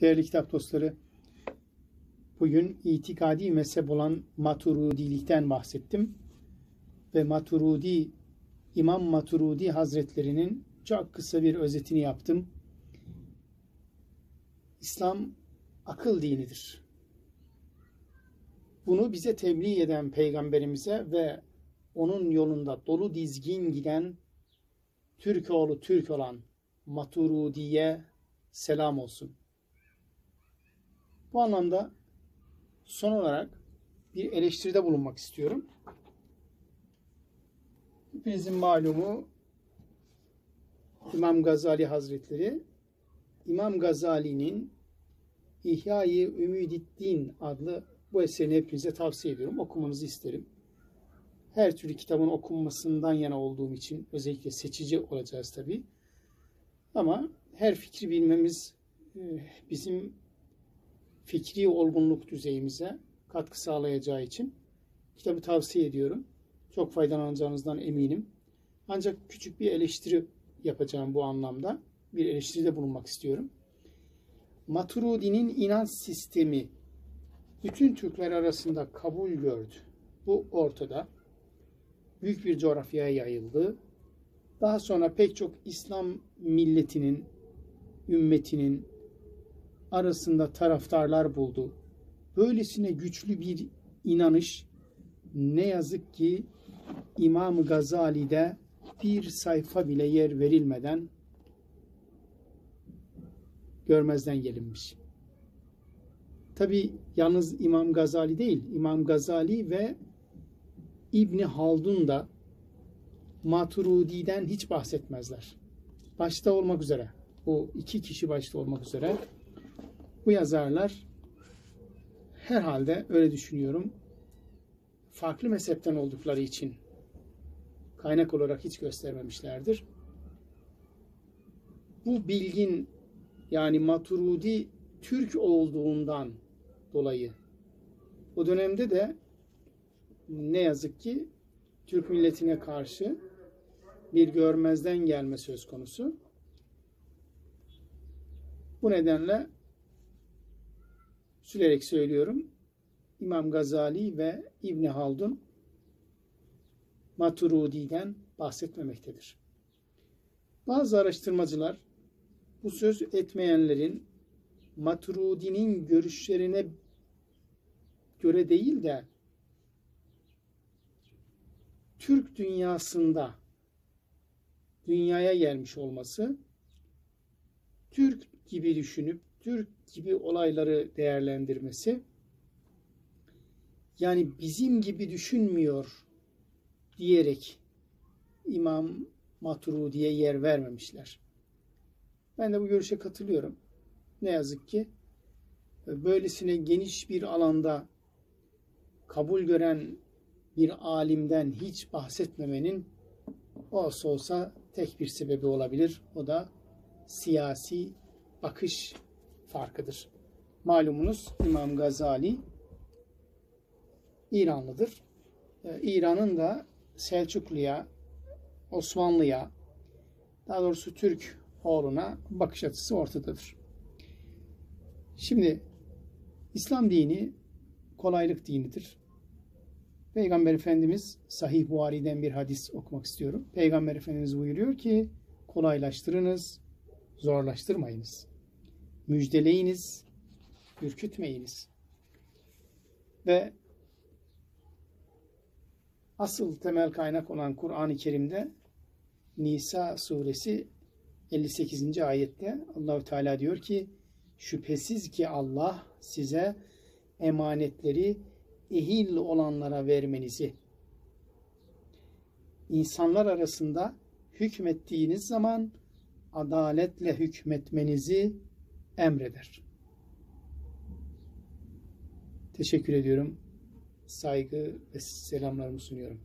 Değerli kitap dostları, bugün itikadi mezhep olan Maturudilikten bahsettim. Ve Maturudi, İmam Maturudi Hazretlerinin çok kısa bir özetini yaptım. İslam akıl dinidir. Bunu bize tebliğ eden peygamberimize ve onun yolunda dolu dizgin giden Türk oğlu Türk olan Maturudi'ye selam olsun. Bu anlamda son olarak bir eleştiride bulunmak istiyorum. Hepinizin malumu İmam Gazali Hazretleri İmam Gazali'nin İhya-i Ümididdin adlı bu eserini hepinize tavsiye ediyorum. Okumanızı isterim. Her türlü kitabın okunmasından yana olduğum için özellikle seçici olacağız tabi. Ama her fikri bilmemiz bizim fikri olgunluk düzeyimize katkı sağlayacağı için kitabı tavsiye ediyorum. Çok faydalanacağınızdan eminim. Ancak küçük bir eleştiri yapacağım bu anlamda. Bir eleştiride bulunmak istiyorum. Maturudi'nin inanç sistemi bütün Türkler arasında kabul gördü. Bu ortada. Büyük bir coğrafyaya yayıldı. Daha sonra pek çok İslam milletinin, ümmetinin arasında taraftarlar buldu. Böylesine güçlü bir inanış ne yazık ki İmam Gazali'de bir sayfa bile yer verilmeden görmezden gelinmiş. Tabi yalnız İmam Gazali değil, İmam Gazali ve İbni Haldun da Maturudi'den hiç bahsetmezler. Başta olmak üzere, bu iki kişi başta olmak üzere bu yazarlar herhalde öyle düşünüyorum farklı mezhepten oldukları için kaynak olarak hiç göstermemişlerdir. Bu bilgin yani Maturudi Türk olduğundan dolayı o dönemde de ne yazık ki Türk milletine karşı bir görmezden gelme söz konusu. Bu nedenle Sülerek söylüyorum. İmam Gazali ve İbni Haldun Maturudi'den bahsetmemektedir. Bazı araştırmacılar bu söz etmeyenlerin Maturudi'nin görüşlerine göre değil de Türk dünyasında dünyaya gelmiş olması Türk gibi düşünüp Türk gibi olayları değerlendirmesi yani bizim gibi düşünmüyor diyerek İmam Maturudi'ye yer vermemişler. Ben de bu görüşe katılıyorum. Ne yazık ki böylesine geniş bir alanda kabul gören bir alimden hiç bahsetmemenin olsa olsa tek bir sebebi olabilir. O da siyasi bakış farkıdır. Malumunuz İmam Gazali İranlıdır. Ee, İran'ın da Selçuklu'ya, Osmanlı'ya, daha doğrusu Türk oğluna bakış açısı ortadadır. Şimdi İslam dini kolaylık dinidir. Peygamber Efendimiz Sahih Buhari'den bir hadis okumak istiyorum. Peygamber Efendimiz buyuruyor ki kolaylaştırınız, zorlaştırmayınız müjdeleyiniz, ürkütmeyiniz. Ve asıl temel kaynak olan Kur'an-ı Kerim'de Nisa suresi 58. ayette Allahü Teala diyor ki şüphesiz ki Allah size emanetleri ehil olanlara vermenizi insanlar arasında hükmettiğiniz zaman adaletle hükmetmenizi emreder. Teşekkür ediyorum. Saygı ve selamlarımı sunuyorum.